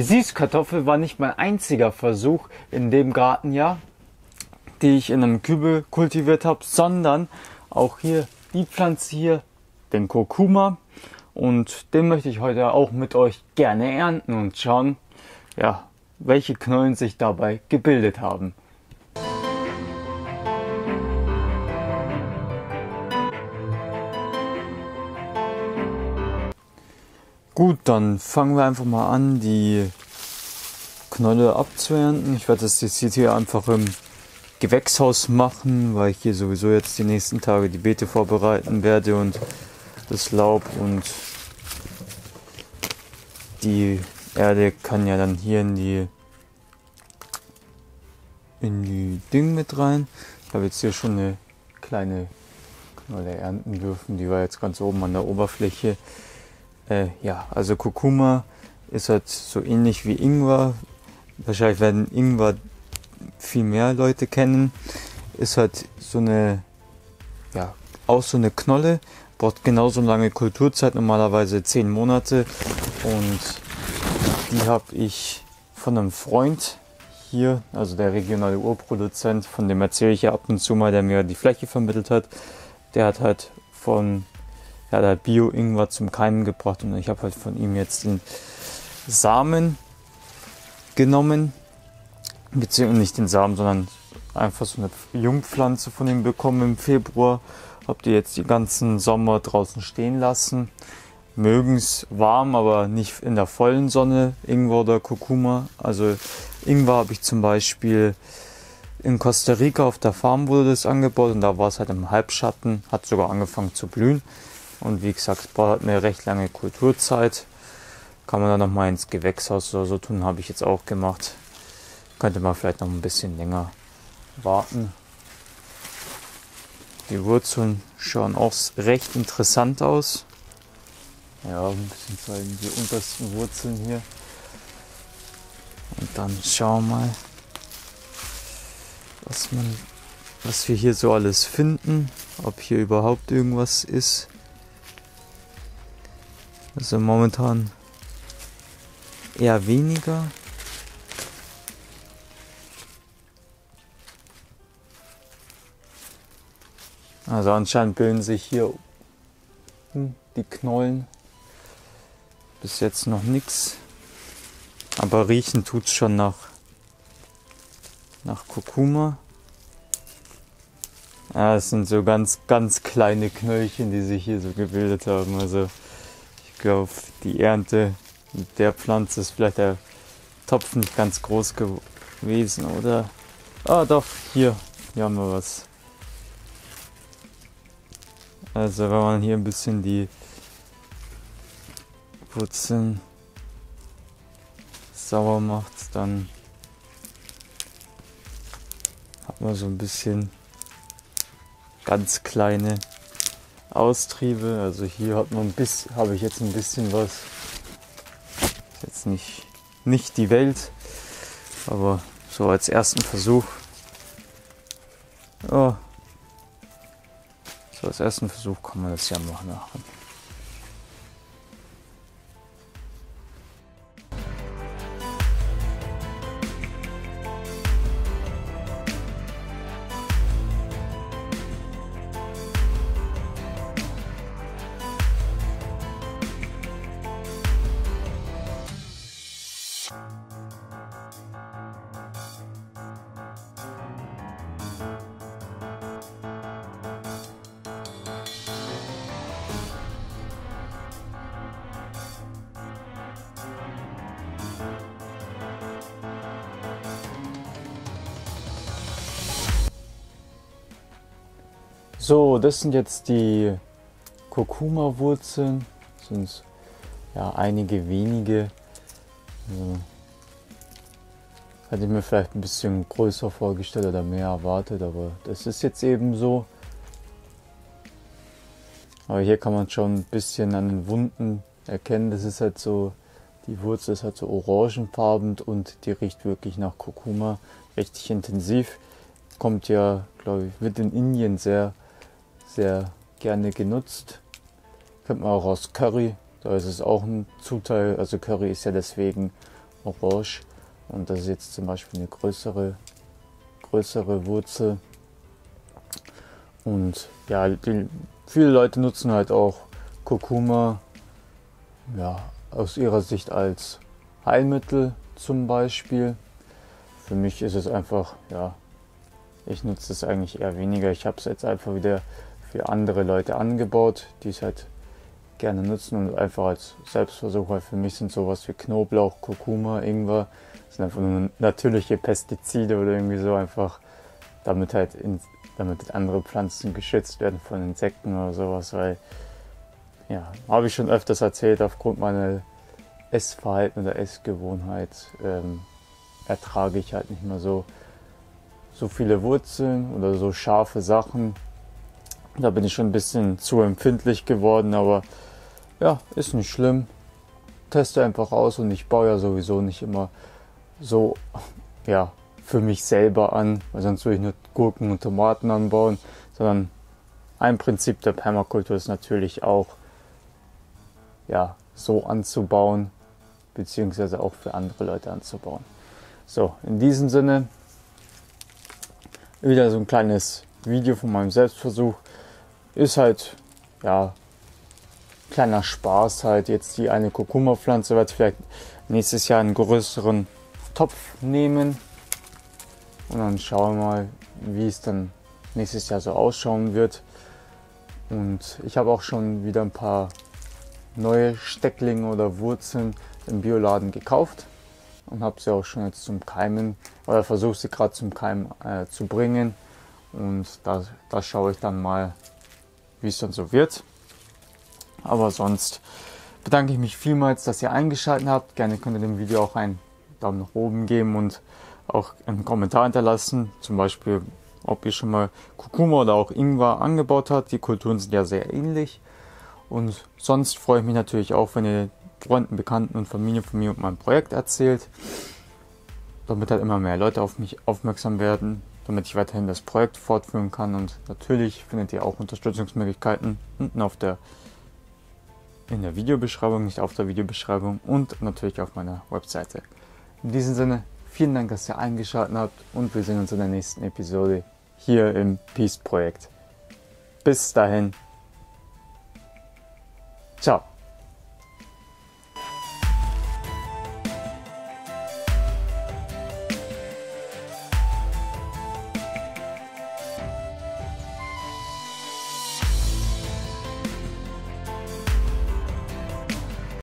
Die Süßkartoffel war nicht mein einziger Versuch in dem Gartenjahr, die ich in einem Kübel kultiviert habe, sondern auch hier die Pflanze hier, den Kurkuma. Und den möchte ich heute auch mit euch gerne ernten und schauen, ja, welche Knollen sich dabei gebildet haben. Gut, dann fangen wir einfach mal an, die Knolle abzuernten. Ich werde das jetzt hier einfach im Gewächshaus machen, weil ich hier sowieso jetzt die nächsten Tage die Beete vorbereiten werde und das Laub und die Erde kann ja dann hier in die in die Ding mit rein. Ich habe jetzt hier schon eine kleine Knolle ernten dürfen, die war jetzt ganz oben an der Oberfläche. Äh, ja, also Kurkuma ist halt so ähnlich wie Ingwer. Wahrscheinlich werden Ingwer viel mehr Leute kennen. Ist halt so eine, ja, auch so eine Knolle. Braucht genauso lange Kulturzeit, normalerweise 10 Monate. Und die habe ich von einem Freund hier, also der regionale Urproduzent, von dem erzähle ich ja ab und zu mal, der mir die Fläche vermittelt hat. Der hat halt von er halt Bio-Ingwer zum Keimen gebracht und ich habe halt von ihm jetzt den Samen genommen, beziehungsweise nicht den Samen, sondern einfach so eine Jungpflanze von ihm bekommen im Februar. Hab die jetzt die ganzen Sommer draußen stehen lassen. Mögen es warm, aber nicht in der vollen Sonne, Ingwer oder Kurkuma. Also Ingwer habe ich zum Beispiel in Costa Rica auf der Farm wurde das angebaut und da war es halt im Halbschatten, hat sogar angefangen zu blühen. Und wie gesagt, es braucht eine recht lange Kulturzeit. Kann man dann noch mal ins Gewächshaus oder so tun, habe ich jetzt auch gemacht. Könnte man vielleicht noch ein bisschen länger warten. Die Wurzeln schauen auch recht interessant aus. Ja, ein bisschen zeigen die untersten Wurzeln hier. Und dann schauen wir mal, was, man, was wir hier so alles finden. Ob hier überhaupt irgendwas ist. Also momentan eher weniger. Also anscheinend bilden sich hier die Knollen. Bis jetzt noch nichts. Aber riechen tut es schon nach, nach Kurkuma. Ja, es sind so ganz, ganz kleine Knöllchen, die sich hier so gebildet haben. Also glaube, die Ernte der Pflanze ist vielleicht der Topf nicht ganz groß gewesen, oder? Ah, doch, hier, hier haben wir was. Also, wenn man hier ein bisschen die Wurzeln sauer macht, dann hat man so ein bisschen ganz kleine Austriebe. Also hier hat man bis habe ich jetzt ein bisschen was. Ist jetzt nicht, nicht die Welt, aber so als ersten Versuch. Ja, so als ersten Versuch kann man das ja machen. So, das sind jetzt die Kurkuma-Wurzeln. Sind ja einige wenige. Also, hätte ich mir vielleicht ein bisschen größer vorgestellt oder mehr erwartet, aber das ist jetzt eben so. Aber hier kann man schon ein bisschen an den Wunden erkennen, das ist halt so, die Wurzel ist halt so orangenfarben und die riecht wirklich nach Kurkuma richtig intensiv. Kommt ja, glaube ich, wird in Indien sehr sehr gerne genutzt. Kennt man auch aus Curry, da ist es auch ein Zuteil. Also Curry ist ja deswegen orange. Und das ist jetzt zum Beispiel eine größere, größere Wurzel. Und ja, die, viele Leute nutzen halt auch Kurkuma ja, aus ihrer Sicht als Heilmittel zum Beispiel. Für mich ist es einfach, ja, ich nutze es eigentlich eher weniger. Ich habe es jetzt einfach wieder für andere Leute angebaut, die es halt gerne nutzen und einfach als Selbstversuch, weil für mich sind sowas wie Knoblauch, Kurkuma, Ingwer, sind einfach nur natürliche Pestizide oder irgendwie so einfach, damit halt in, damit andere Pflanzen geschützt werden von Insekten oder sowas, weil ja, habe ich schon öfters erzählt, aufgrund meiner Essverhalten oder Essgewohnheit ähm, ertrage ich halt nicht mehr so, so viele Wurzeln oder so scharfe Sachen. Da bin ich schon ein bisschen zu empfindlich geworden, aber ja, ist nicht schlimm. Teste einfach aus und ich baue ja sowieso nicht immer so ja, für mich selber an, weil sonst würde ich nur Gurken und Tomaten anbauen, sondern ein Prinzip der Permakultur ist natürlich auch ja, so anzubauen, beziehungsweise auch für andere Leute anzubauen. So, in diesem Sinne wieder so ein kleines Video von meinem Selbstversuch. Ist halt, ja, kleiner Spaß halt. Jetzt die eine Kurkuma-Pflanze wird vielleicht nächstes Jahr einen größeren Topf nehmen. Und dann schauen wir mal, wie es dann nächstes Jahr so ausschauen wird. Und ich habe auch schon wieder ein paar neue Stecklinge oder Wurzeln im Bioladen gekauft und habe sie auch schon jetzt zum Keimen oder versuche sie gerade zum Keimen äh, zu bringen. Und da, da schaue ich dann mal, wie es dann so wird. Aber sonst bedanke ich mich vielmals, dass ihr eingeschaltet habt. Gerne könnt ihr dem Video auch einen Daumen nach oben geben und auch einen Kommentar hinterlassen. Zum Beispiel, ob ihr schon mal Kurkuma oder auch Ingwer angebaut habt. Die Kulturen sind ja sehr ähnlich. Und sonst freue ich mich natürlich auch, wenn ihr Freunden, Bekannten und Familie von mir und meinem Projekt erzählt, damit halt immer mehr Leute auf mich aufmerksam werden, damit ich weiterhin das Projekt fortführen kann. Und natürlich findet ihr auch Unterstützungsmöglichkeiten unten auf der in der Videobeschreibung, nicht auf der Videobeschreibung und natürlich auf meiner Webseite. In diesem Sinne, vielen Dank, dass ihr eingeschaltet habt und wir sehen uns in der nächsten Episode hier im Peace Projekt. Bis dahin, Ciao.